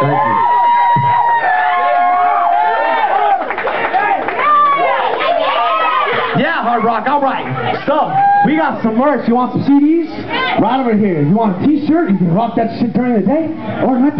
Thank you. Yeah, hard rock. All right. So we got some merch. You want some CDs? Right over here. You want a T-shirt? You can rock that shit during the day, or not.